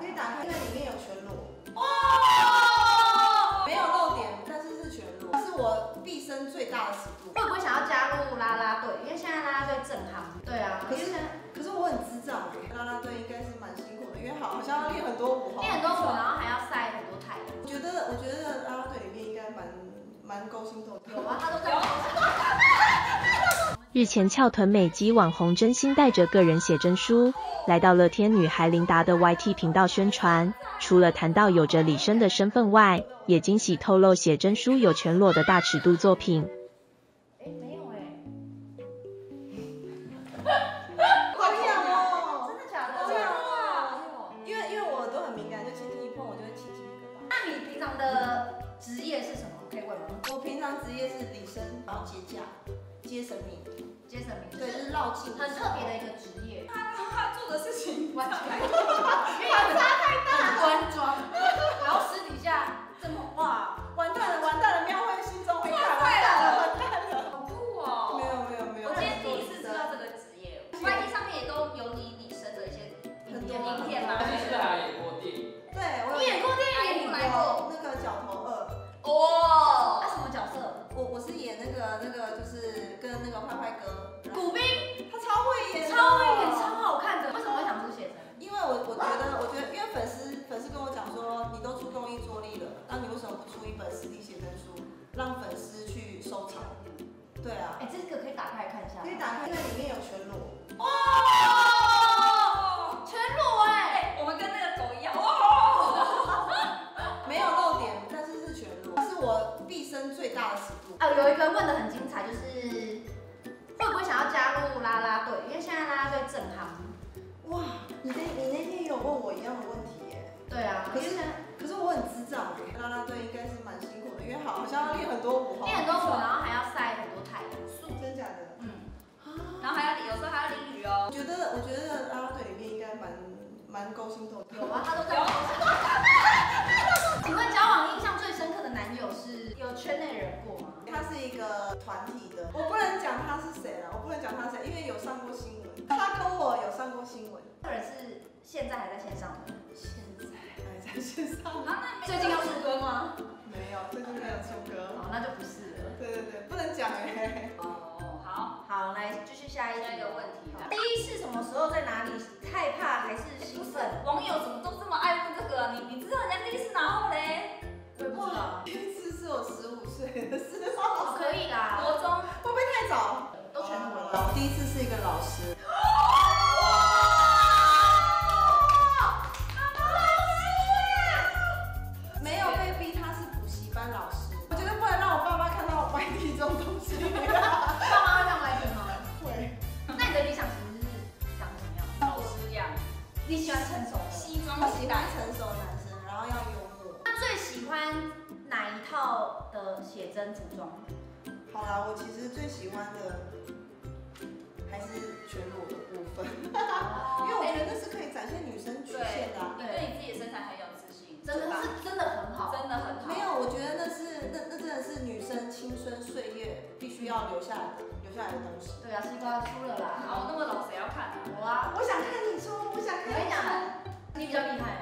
可以打开，因为里面有全裸，哦，没有露点，但是是全裸，这是我毕生最大的尺度。会不会想要加入啦啦队？因为现在啦啦队正行。对啊，可是可是我很智障哎，啦啦队应该是蛮辛苦的，因为好好像要练很多舞，练很多舞，然后还要晒很多太阳。我觉得我觉得啦啦队里面应该蛮蛮勾心斗角。有啊，他都在。日前，翘臀美肌网红真心带着个人写真书来到乐天女孩琳达的 YT 频道宣传。除了谈到有着李生的身份外，也惊喜透露写真书有全裸的大尺度作品。哎，没有哎。好痒哦！真的假的？好痒哦！因为因为我都很敏感，就轻轻一碰我就会起鸡皮疙瘩。那你平常的职业是什么？可以问吗？我平常职业是李生，然后接驾、接神明，接神明，对，就是绕境，很特别的一个职业。他他做的事情完全 力了，那你为什么不出一本实体写真书，让粉丝去收藏？对啊，哎，这个可以打开来看一下。可以打开，因为里面有全裸。哦，全裸哎，哎，我们跟那个狗一样，哇，没有露点，但是是全裸，这是我毕生最大的尺度。啊，有一个问的很精彩，就是会不会想要加入拉拉队？因为现在拉拉队正行。哇，你那你那天也有问我一样的问题耶。对啊，可是蛮勾心斗角。有啊，他都在。请问交往印象最深刻的男友是有圈内人过吗？他是一个团体的，我不能讲他是谁了，我不能讲他是谁，因为有上过新闻，他跟我有上过新闻，这个人是现在还在线上的。现在还在线上，啊，那最近要出歌吗？没有，最近没有出歌，好，那就不是了。对对对，不能讲哎，哦，好，来继续下一个问题第一次什么时候在哪里？害怕还是兴奋？网友怎么都这么爱问这个？你你知道人家第一次然后嘞？我也不知道。第一次是我十五岁的时候，哦，可以啦，国中会不会太早？都全国了。我第一次是一个老师，你喜欢成熟的？西装喜欢，成熟的男生，然后要幽默。那最喜欢哪一套的写真服装？好啦，我其实最喜欢的还是全裸的部分，因为我觉得那是可以展现女生曲线的、啊。你对你自己的身材很有自信，真的是真的很好，真的很好。没有，我觉得那是那那真的是女生青春岁月必须要留下来的留下来的东西。对啊，西瓜出了啦。好，那么老谁要看啊？我啊，我想看你，比较厉害。